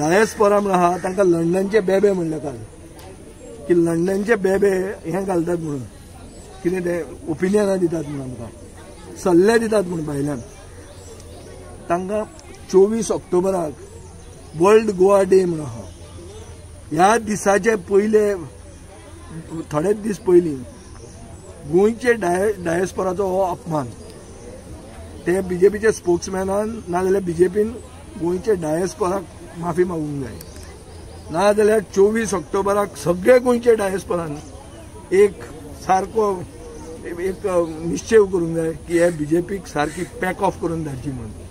Diaspora म्हणून आहा तांकां लंडनचे बेबे म्हणले काल. की लंडनचे बेबे हे घालतात म्हणून. कितें ते ओपिनियनां दितात म्हणून आमकां सल्ले दितात म्हणून भायल्यान तांकां चोवीस ऑक्टोबराक वर्ल्ड गोवा डे म्हणून आहा ह्या दिसाचे पयले थोडेच दीस पयलीं गोंयचे डाय डायस्पोराचो हो अपमान. ते बीजेपीचे स्पोक्समॅनान नाजाल्यार बीजेपीन गोंयचे डायस्पोराक माफी मागूंक जाय नाजाल्यार चोवीस ऑक्टोबराक सगळे गोंयचे डायस्परान एक सारको एक निश्चय करूंक जाय की हे बीजेपीक सारकी पॅक ऑफ करून धाडची म्हणून.